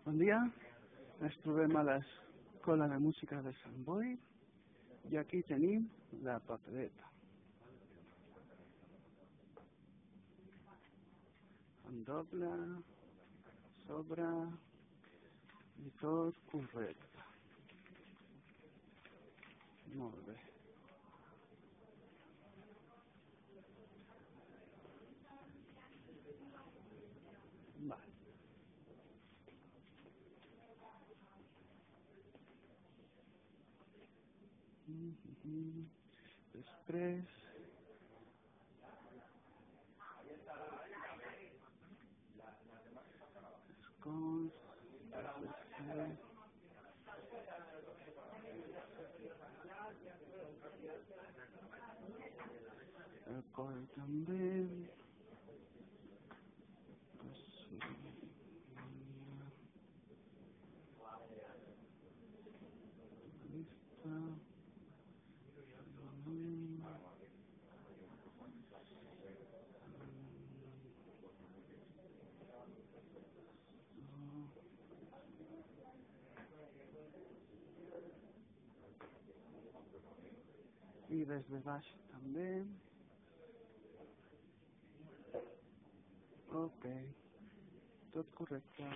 Bon dia, ens trobem a l'Escola de Música de Sant Boi i aquí tenim la papereta. En doble, sobre i tot correcte. Molt bé. Vale. Mhm. Després... Escons... El i des de baix també. Ok. Tot correcte